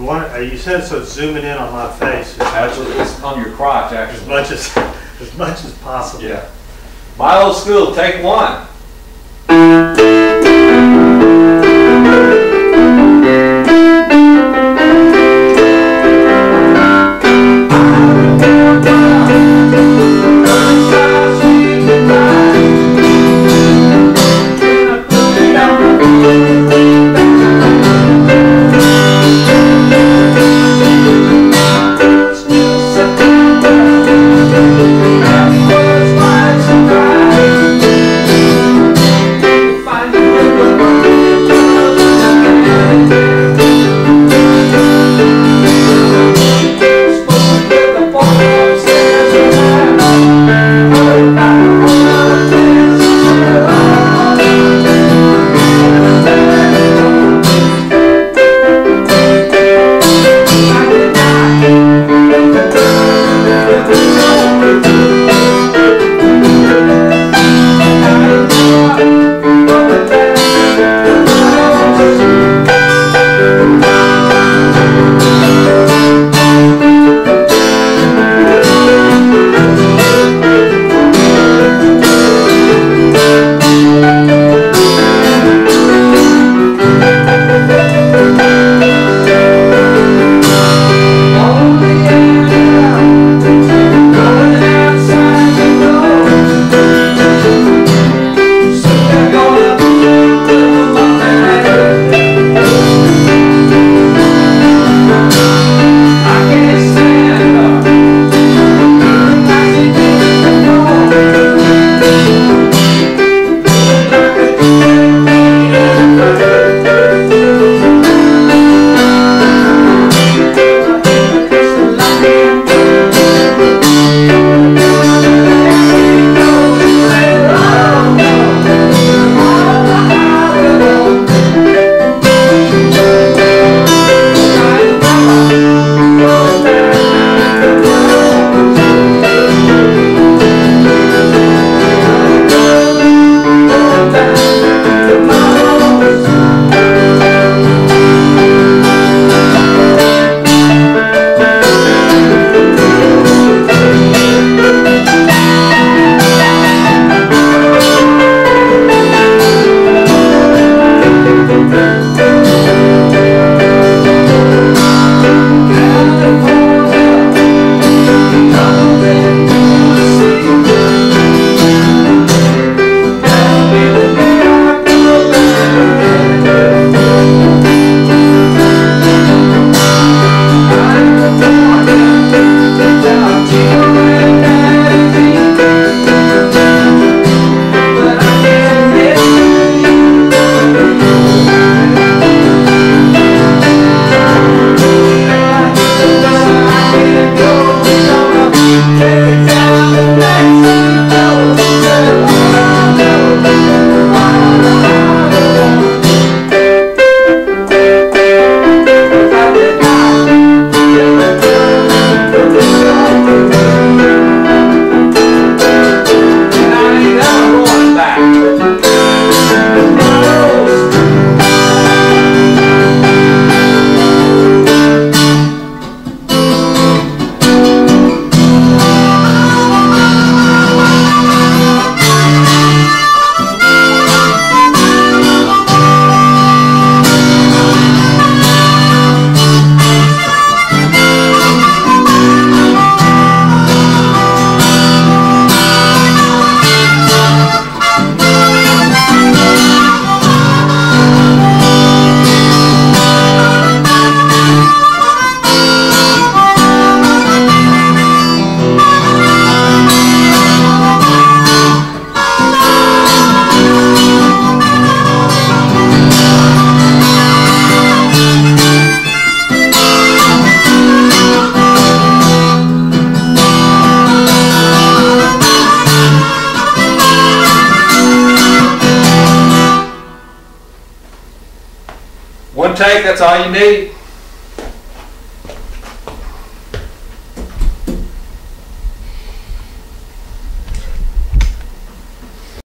You uh, you said so zooming in on my face Actually, it's on your crotch, as much as, as much as possible. Yeah. My old school, take one. One take, that's all you need.